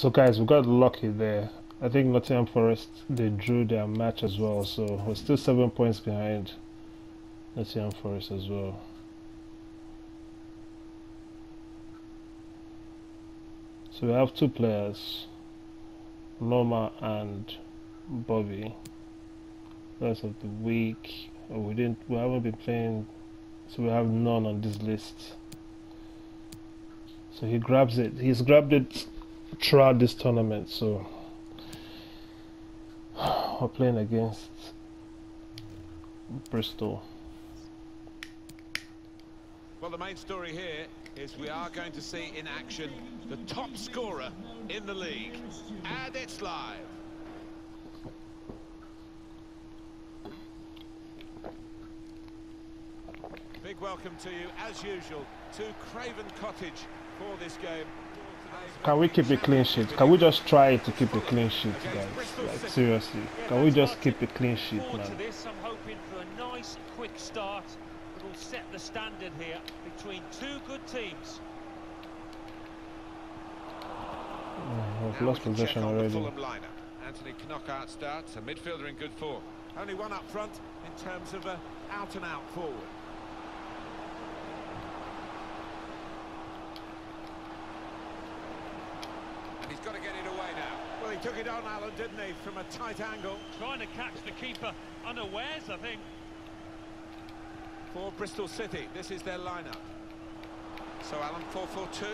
So guys, we got lucky there. I think Nottingham Forest they drew their match as well, so we're still seven points behind Nottingham Forest as well. So we have two players, Norma and Bobby. Rest of the week, oh, we didn't, we haven't been playing, so we have none on this list. So he grabs it. He's grabbed it throughout this tournament. So we're playing against Bristol. Well, the main story here is we are going to see in action the top scorer in the league. And it's live. Big welcome to you, as usual, to Craven Cottage for this game. Can we keep a clean sheet? Can we just try to keep a clean sheet, guys? Like seriously, can we just keep a clean sheet, man? I'm hoping for a nice, quick start that will set the standard here between two good teams. Oh, I've lost possession already. Anthony Knockaert starts, a midfielder in good form. Only one up front in terms of a out-and-out -out forward. He's got to get it away now. Well, he took it on, Alan, didn't he, from a tight angle. Trying to catch the keeper unawares, I think. For Bristol City, this is their lineup. So, Alan, 4-4-2?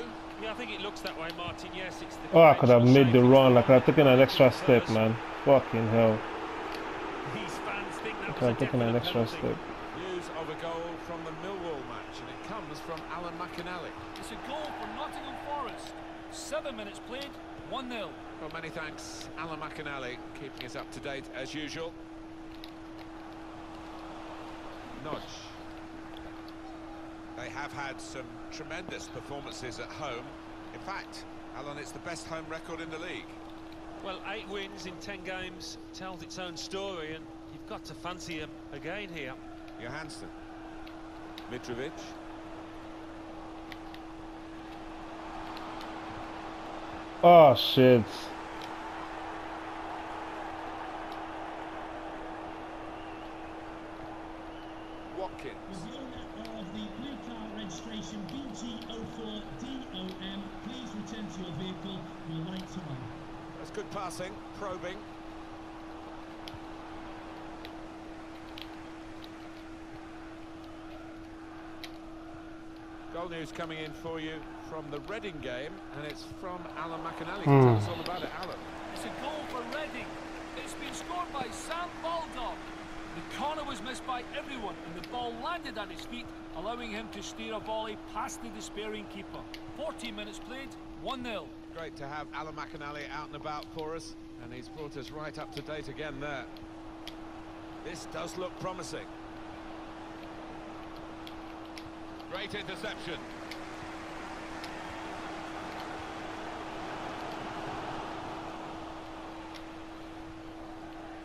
Yeah, I think it looks that way, Martin. Yes, it's the... Oh, I could have made the run. I could have taken an extra step, man. Fucking hell. These fans think that I could have taken an extra penalty. step. News of a goal from the Millwall match, and it comes from Alan McInally. It's a goal for Nottingham Forest. Seven minutes played, 1-0. Well, many thanks, Alan McInally, keeping us up to date as usual. Nagy. They have had some tremendous performances at home. In fact, Alan, it's the best home record in the league. Well, eight wins in ten games tells its own story, and you've got to fancy him again here. Johansen. Mitrovic. Oh shit. Watkins. With of uh, the blue car registration BT04DOM, please return to your vehicle. Your lights are on. That's good passing, probing. Goal news coming in for you from the Reading game, and it's from Alan McInally. Can hmm. Tell us all about it, Alan. It's a goal for Reading. It's been scored by Sam Baldock. The corner was missed by everyone, and the ball landed at his feet, allowing him to steer a volley past the despairing keeper. 14 minutes played, 1-0. Great to have Alan McInally out and about for us, and he's brought us right up to date again there. This does look promising. Great interception.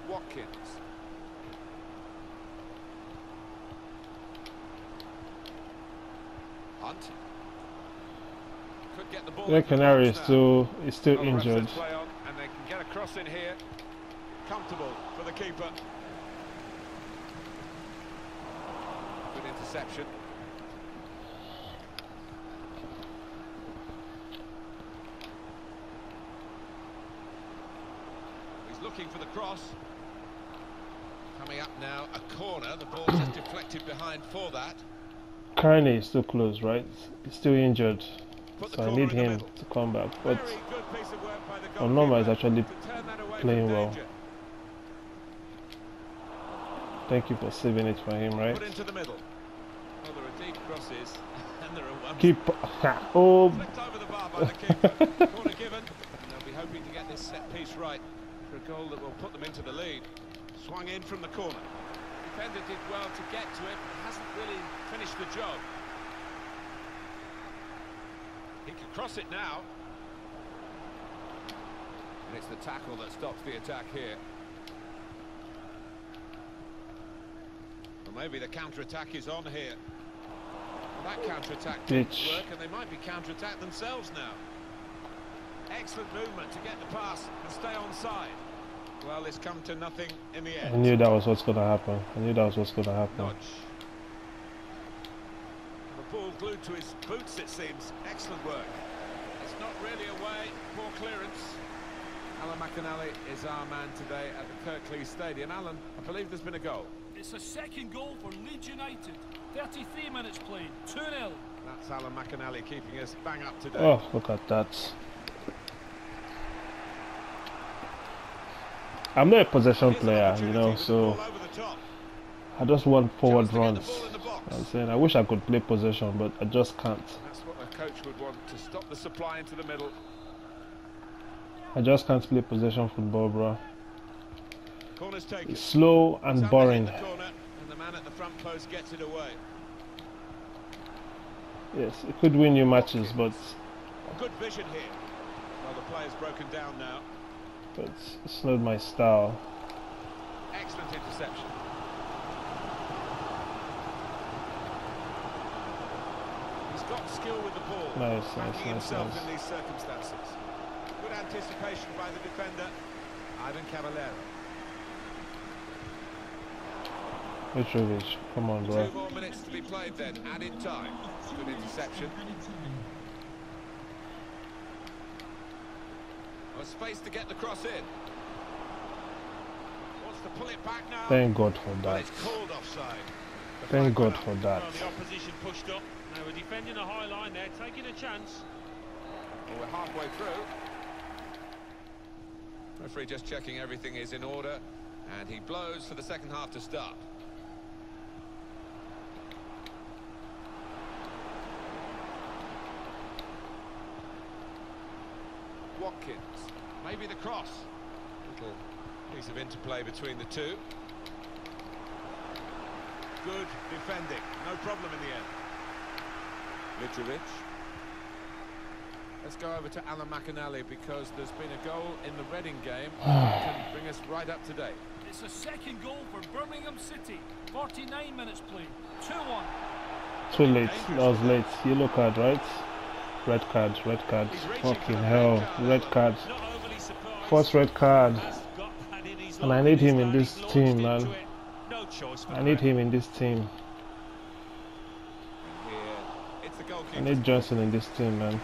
Watkins. Hunt. Could get the ball. The Cairney is still is still ref injured. on, and they can get a cross in here. Comfortable for the keeper. Good interception. He's looking for the cross. Coming up now, a corner. The ball just deflected behind for that. Cairney is still close, right? He's still injured. So I need him to come back. But Very good piece of work by the Onomah is actually to turn that away playing well. thank you for saving it for him, right? Put into the middle. Well, there are deep crosses, and there are Keep. Oh, flicked over the bar by the keeper. Corner given, and they'll be hoping to get this set piece right for a goal that will put them into the lead. Swung in from the corner. Defender did well to get to it, but hasn't really finished the job. He can cross it now. And it's the tackle that stops the attack here. Well, maybe the counter-attack is on here. Well, that counter-attack didn't work, and they might be counter-attack themselves now. Excellent movement to get the pass and stay onside. Well, it's come to nothing in the end. I knew that was what's gonna happen. I knew that was what's gonna happen. Nagy. The ball glued to his boots, it seems. Excellent work. It's not really away. Poor clearance. Alan McInally is our man today at the Kirklees Stadium. Alan, I believe there's been a goal. It's a second goal for Leeds United. 33 minutes played, 2-0. That's Alan McInally keeping us bang up to date. Oh, look at that. I'm not a possession player, you know, so ball over the top. I just want forward Chance to get the runs. ball in the box. I'm saying I wish I could play possession, but I just can't. That's what a coach would want to stop the supply into the middle. I just can't play possession football, bro. It's slow and boring. the corner, and the man at the front post gets it away. Yes, it could win you matches, but Good vision here. Well, the player's broken down now. But it's, not my style. Excellent interception. He's got skill with the ball. Nice, nice, nice, himself nice. in these circumstances. Good anticipation by the defender, Ivan Cavaleiro. Mitrovic, come on, bro. Two more minutes to be played then, added time. Good interception. Added time. A space to get the cross in. Wants to pull it back now. Thank God for that. it's called offside. The Thank God for that. Well, the opposition pushed up. They were defending a high line there, taking a chance. Well, we're halfway through. Referee just checking everything is in order, and he blows for the second half to start. Watkins, maybe the cross. Little piece of interplay between the two. Good defending, no problem in the end. Mitrovic. Let's go over to Alan McInally because there's been a goal in the Reading game that can bring us right up to date. It's a second goal for Birmingham City. 49 minutes played, 2-1. Too late. That was late. Yellow card, right? Red card, red card. Fucking hell. Red card. First red card. Has got that in his And I need him in this team, man. it. No choice for I need him in this team. Here, it's the goalkeeper. I need Johnson in this team, man.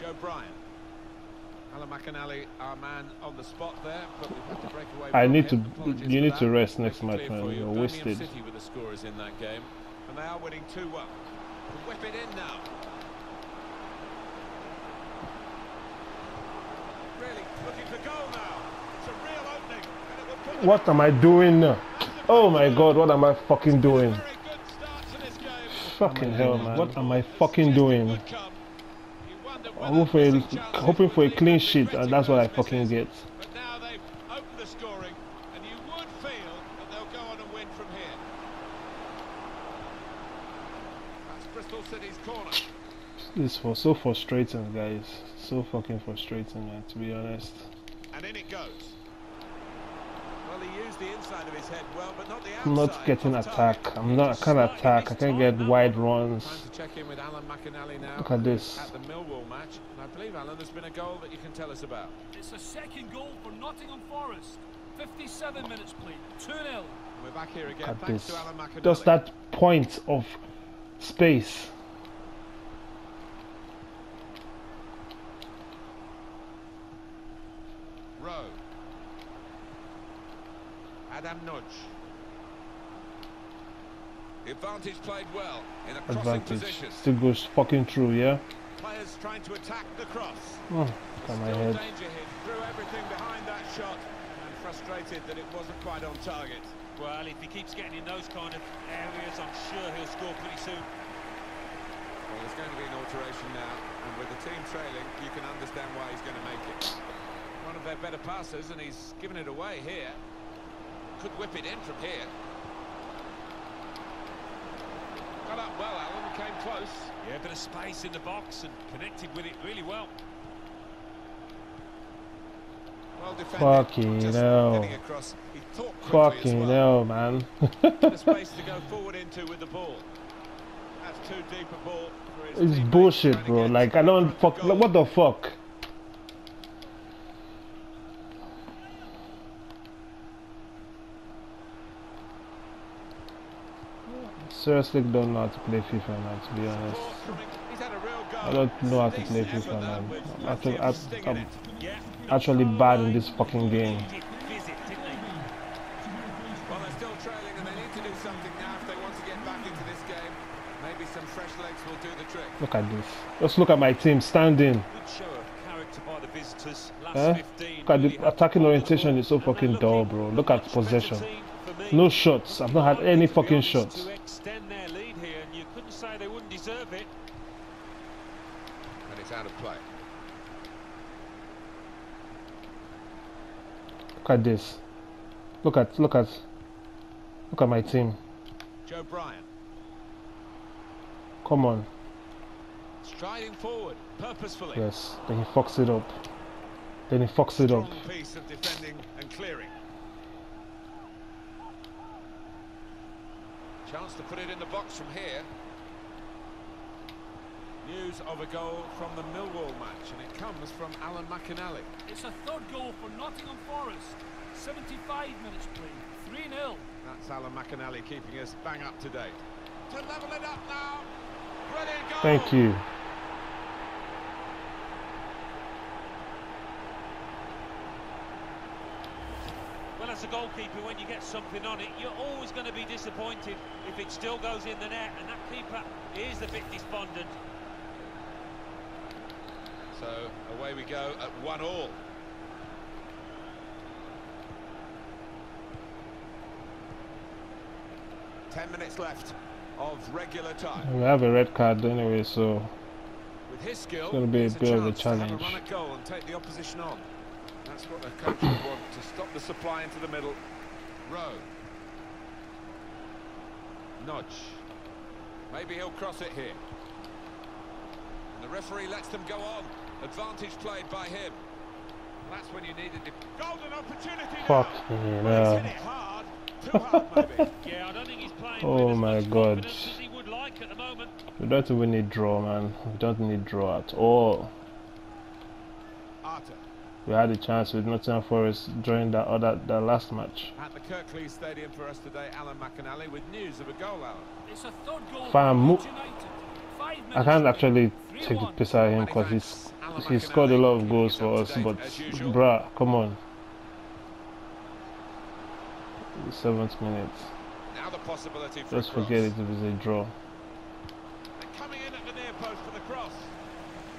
Joe Bryan. Alan McInally, our man on the spot there, but we've had to break away. I need to- you need to rest next match, man. you. You're wasted. City with the scorers in that game, and they are winning 2-1. Whip it in now. Really looking for goal now. It's a real opening, and it will put them What am I doing? Oh my god, what am I fucking doing? Fucking hell, man. What am I fucking doing? I'm missing chances hoping for a clean sheet, and that's what I fucking get. This was so frustrating, guys. So fucking frustrating, man, to be honest. And in it goes. Well, he used the inside of his head well, but not the outside. I'm not getting Off attack. I'm not, I can't attack. I can't get wide runs. Time to check in with Alan McInally now. Look at this. At the Millwall match. And I believe, Alan, there's been a goal that you can tell us about. It's a second goal for Nottingham Forest. 57 minutes played, 2-0. We're back here again. Look at Thanks this. to Alan McInally. Just that point of space. Rowe. Adam Nagy. The advantage played well in a crossing Advantage. position. Still goes fucking through, yeah? Players trying to attack the cross. Oh, look at my Still head. danger hit. Threw everything behind that shot and frustrated that it wasn't quite on target. Well, if he keeps getting in those kind of areas, I'm sure he'll score pretty soon. Well, there's going to be an alteration now, and with the team trailing, you can understand why he's going to make it. One of their better passes, and he's given it away here. Could whip it in from here. Got up well, Alan, came close. Yeah, a bit of space in the box and connected with it really well. Well defended. Fucking Just hell. across. He Fucking as well. hell, man. Bit of space to go forward into with the ball. That's too deep a ball for his It's bullshit, bro. Like I the don't fuck. goal. What the fuck? Seriously, don't know how to play FIFA now. To be honest. I don't know how to play FIFA now. I'm actually, I'm actually bad in this fucking game. Look at this. Let's look at my team standing. Eh? Look at the attacking orientation is so fucking dull, bro. Look at possession. No shots. I've not had any fucking shots. Deserve it. And it's out of play. Look at this. Look at look at look at my team. Joe Bryan Come on. striding forward purposefully. Yes. Then he fucks it up. Then he fucks it Strong up. piece of defending and clearing. Chance to put it in the box from here. News of a goal from the Millwall match, and it comes from Alan McInally. It's a third goal for Nottingham Forest. 75 minutes played. 3-0. That's Alan McInally keeping us bang up to date. To level it up now. Brilliant goal. Thank you. Well, as a goalkeeper, when you get something on it, you're always going to be disappointed if it still goes in the net, and that keeper is a bit despondent. So away we go at one all. Ten minutes left of regular time. We have a red card anyway, so With his skill, gonna be a bit of a chance to have challenge. run at goal and take the opposition on. That's what the coach would want to stop the supply into the middle. Rowe. Nagy. Maybe he'll cross it here. And the referee lets them go on. Advantage played by him. That's when you needed the golden opportunity. fuck now. me. He's hit No. it hard. Too hard, maybe. Yeah, I don't think he's playing Oh with as my much God. confidence as he would like at the moment. We don't even need draw, man. We don't need draw at all. Arter. We had a chance with Nottingham Forest during that other that last match. At the Kirklees Stadium for us today, Alan McInally with news of a goal, Alan. It's a third goal Fam, for United. I can't actually take the piss out of him because he's he scored a lot of goals for us but bruh, come on. Seventh minute. Now the possibility for Let's forget it if it's a draw. And coming in at the near post for the cross.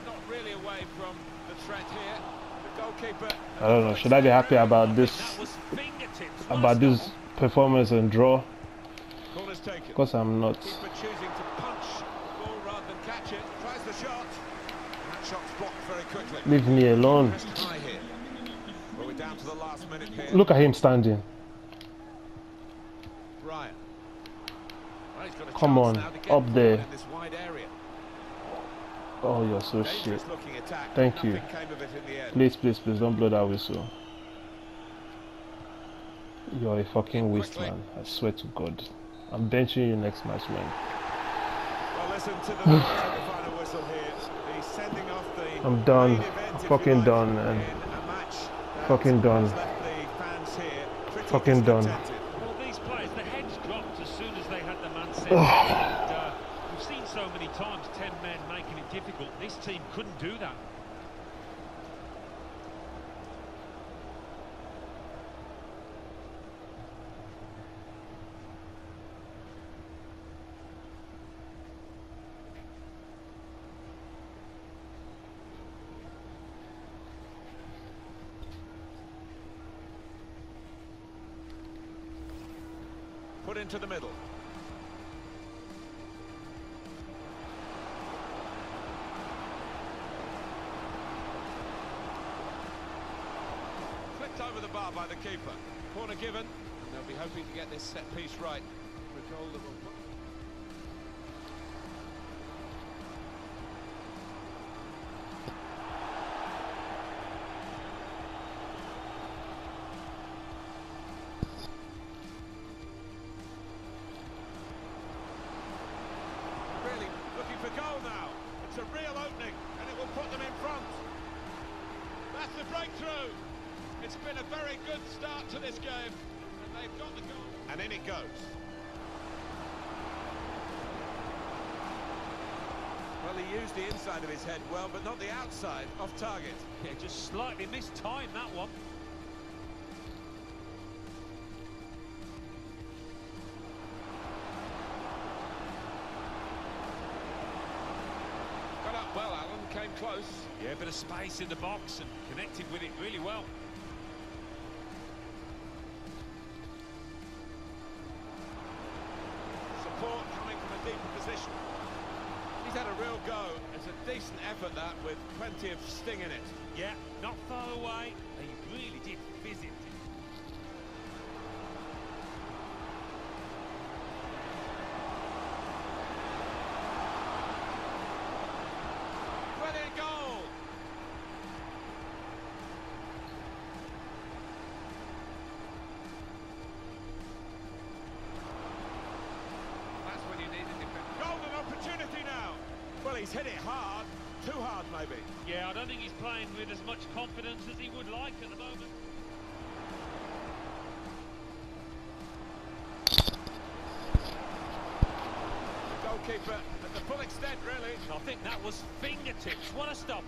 Not really away from the threat here. The goalkeeper. I don't know. Should I be happy about this was about this performance and draw? Taken. Because I'm not. Keeper choosing to punch the ball rather than catch it. Tries the shot. That shot's blocked very quickly. Leave me alone. Pressed high here. Well, we're down to the last minute here. Look at him standing. Ryan. Well, he's got a Come on, now to get up there. forward In this wide area. Oh, you're so shit. Dangerous looking attack. Thank you. came of it in the end. Please, please, please don't blow that whistle. You're a fucking waste, man. I swear to God. I'm benching you next match, man. Well, listen to the, to the final whistle here. He's sending off the I'm done. I'm fucking done, man. Fucking done. Fucking done. Well, these players, the heads dropped as soon as they had the man set. and, uh, we've seen so many times 10 men making it difficult. This team couldn't do that. Put into the middle. Flicked over the bar by the keeper. Corner given. And they'll be hoping to get this set piece right for a goal That's the breakthrough. It's been a very good start to this game, and they've got the goal. And in it goes. Well, he used the inside of his head well, but not the outside, off target. Yeah, just slightly mistimed that one. Close. Yeah, a bit of space in the box and connected with it really well. Support coming from a deeper position. He's had a real go. It's a decent effort, that, with plenty of sting in it. Yeah, not far away. He really did visit. Brilliant goal! That's when you need a defender. Golden opportunity now! Well, he's hit it hard. Too hard, maybe. Yeah, I don't think he's playing with as much confidence as he would like at the moment. Goalkeeper at the full extent, really. I think that was fingertips. What a stop.